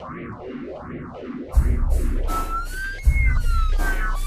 Wow, wow.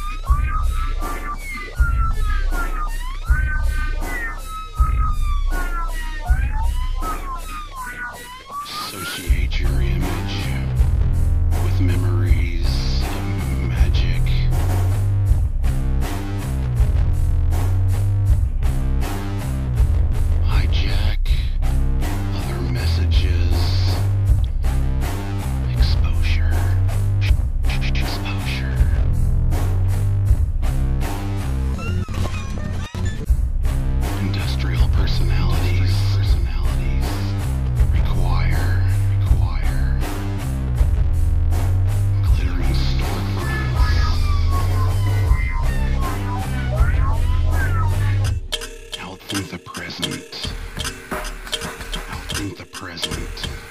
present. I'll the present.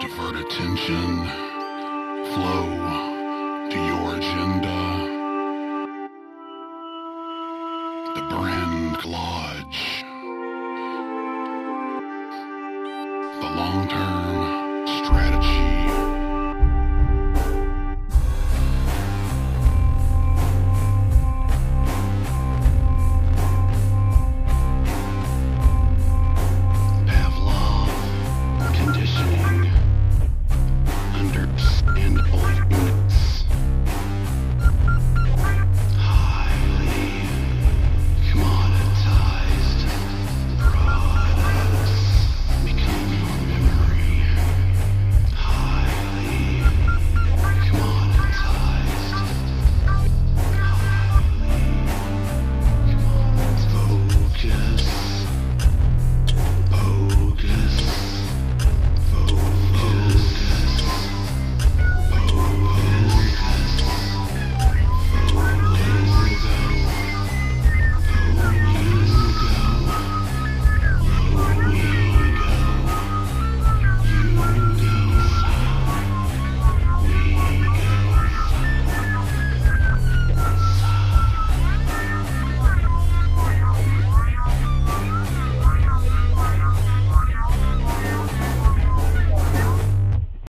divert attention, flow.